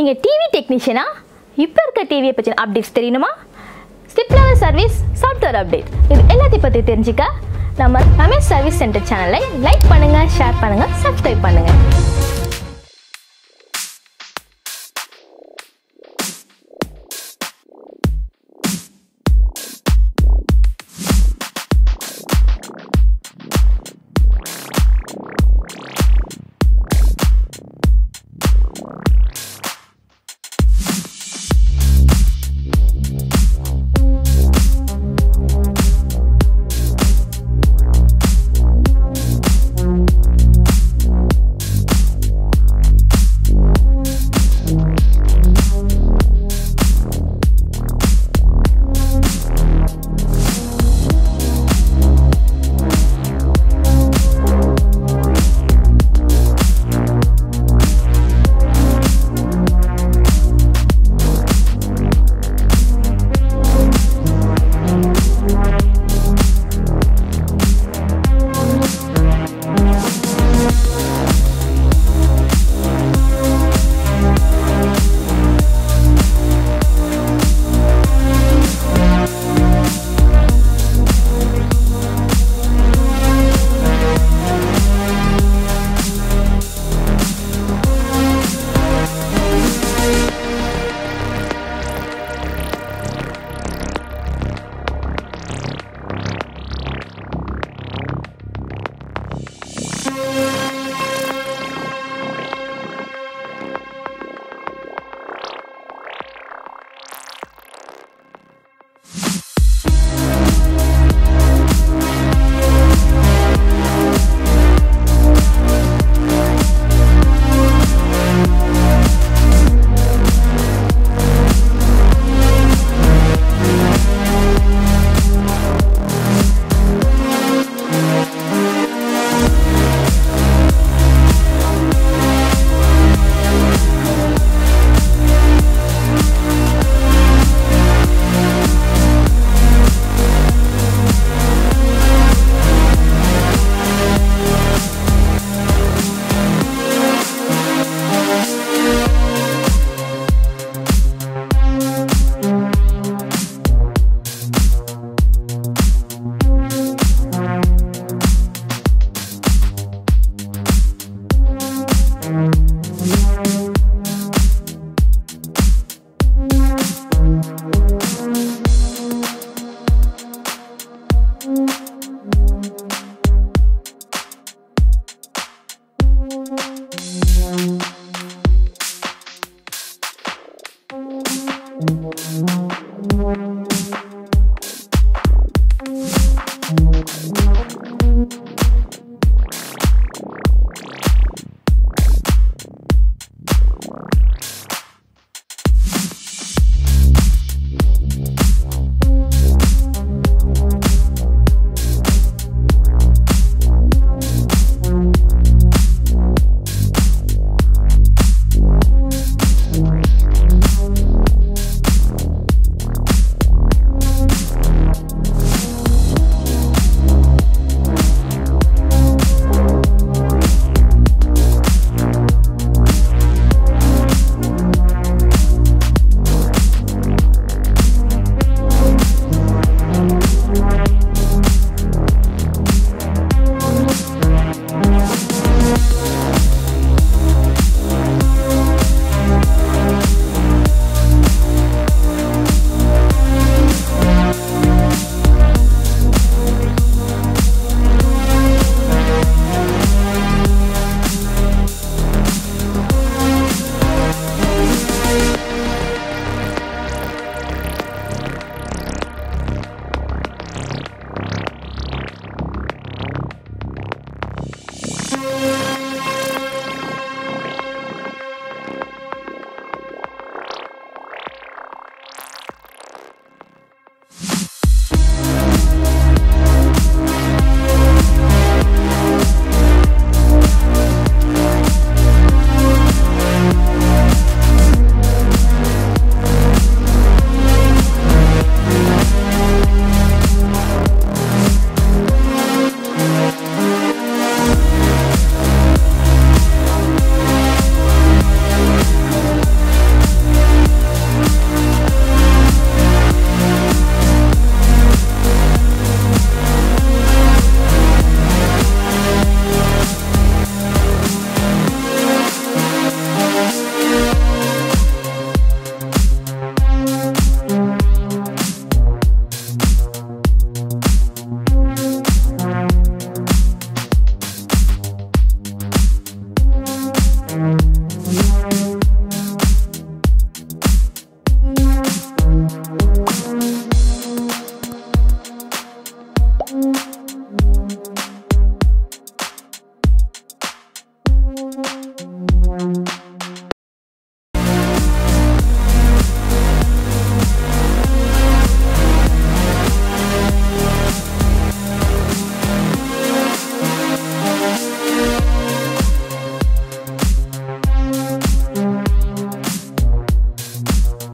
நீங்கள் டிவி டெக்னீஷியனா இப்போ இருக்க டிவியை பற்றின அப்டேட்ஸ் தெரியணுமா? ஸ்டிப் சர்வீஸ் சாஃப்ட்வேர் அப்டேட் இது எல்லாத்தையும் பற்றி தெரிஞ்சுக்க நம்ம ரமேஷ் சர்வீஸ் சென்டர் சேனலை லைக் பண்ணுங்கள் ஷேர் பண்ணுங்கள் சப்ஸ்கிரைப் பண்ணுங்கள்